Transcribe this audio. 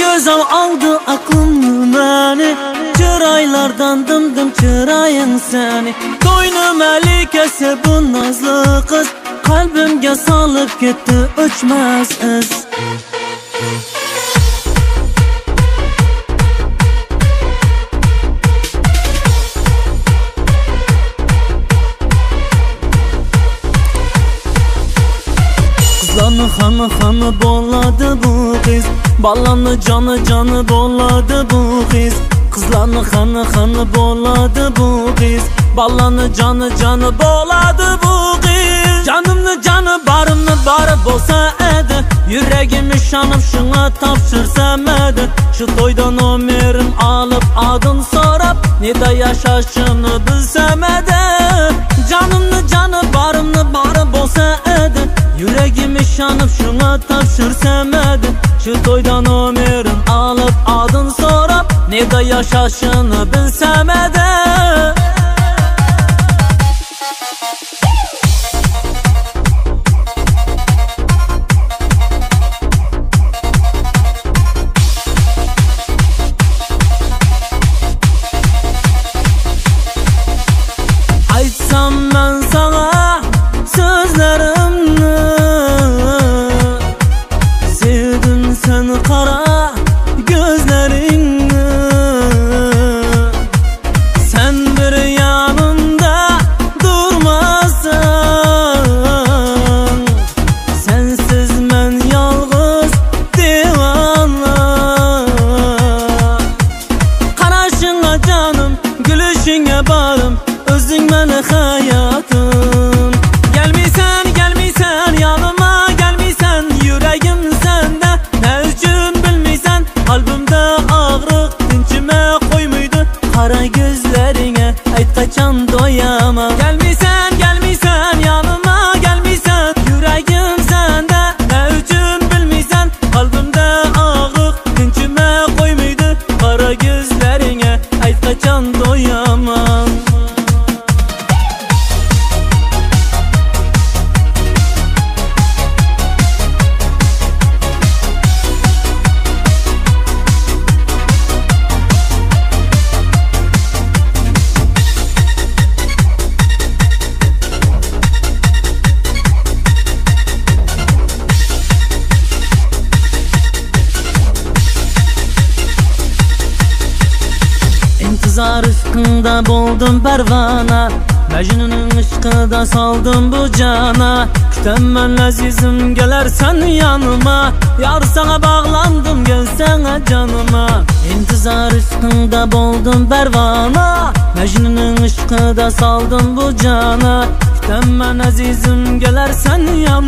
gözüm aldı aklımı beni. Çıraylardan dımdım çırayın seni. Doynu melikesi bu nazlı kız. Kalbimge salıp gitti uçmaz iz Kızlanı hanı hanı boladı bu kız Баланы жаны жаны болады бұл қыз. Қызланы қаны қаны болады бұл қыз. Баланы жаны жаны болады бұл қыз. Жанымны жаны барымны бары болса еді Юрегімі шанып шыңа тапшырсам әді. Шы тойдан омерім алып адын сорап Не дая шашымны білсәм әді Жанымны жаны барымны бары болса еді Юрегімі шанып шыңа тапшырсам Şu toydan ömürüm alıp adın sorap Nida yaşaşını bilsem edi İntizar ışkında buldum pervana. Mecnun'un ışkıda saldım bu cana. Kütemmen azizim gelersen yanıma. Yar sana bağlandım gelsene canıma. İntizar ışkında buldum pervana. Mecnun'un ışkıda saldım bu cana. Kütemmen azizim gelersen yanıma